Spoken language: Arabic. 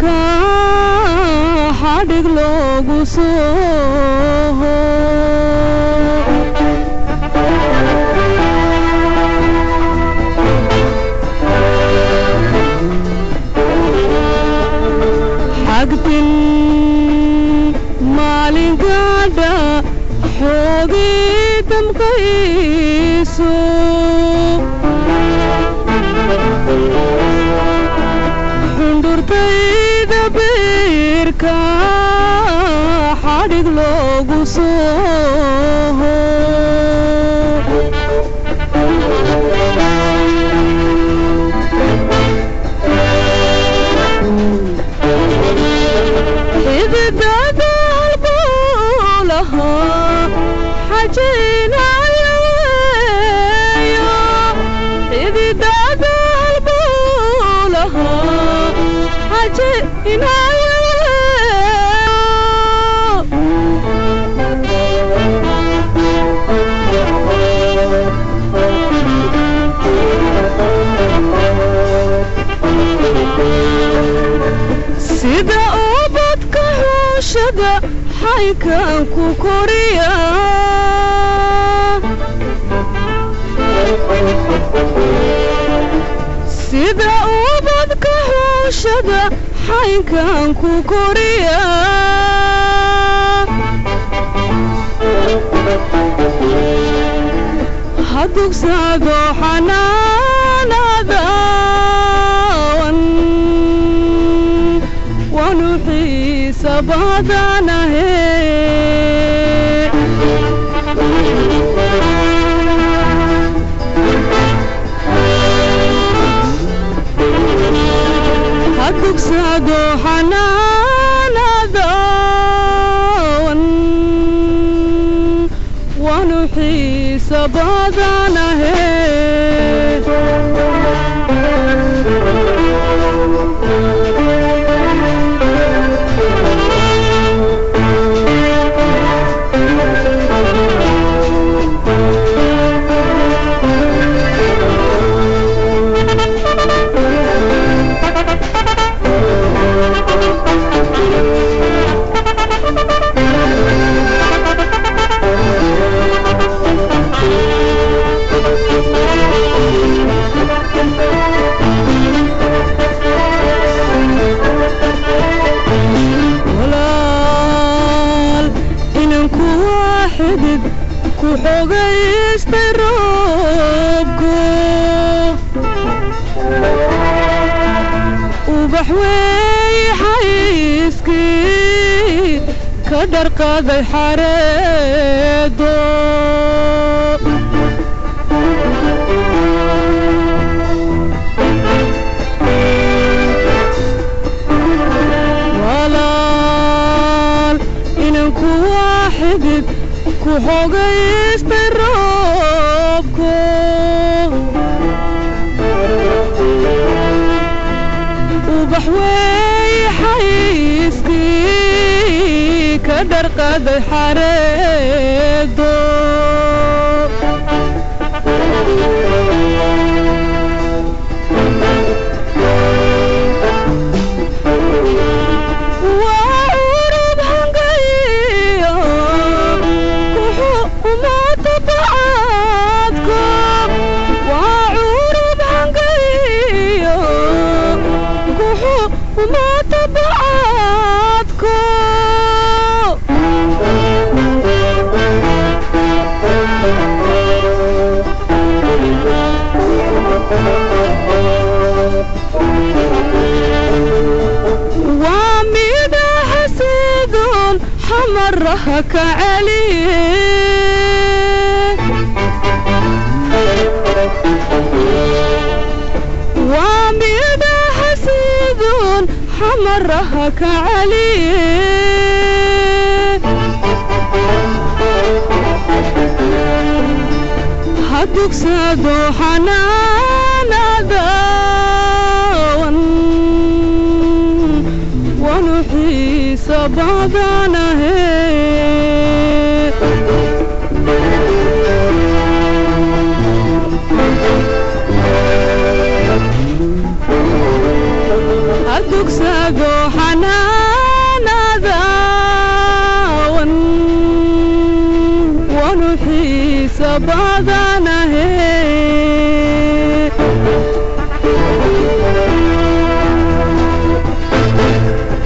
का hard glow गुसो हो मालिंगाडा होगी तुम ये dhig loogu soo إنا سيدا أوبت كهوشدا حيكا كوكوريا سيدا أوبت كهوشدا حيكا كوكوريا هدوك سادو حنان عنقي सब जाना है حقك سادو حنان دون ونحي سبادنا هي حوي حيسكي كدر قاضي حريدو ولال إنك واحد كحوغيس بالروح وحيستي كدر قد حريق مرة هكا عليه وعميد حسيد حمر عليه هدوك سادو حنان عذاب ही सबा गाना है ساقو حنانا ذاون ونحي سبا ذانا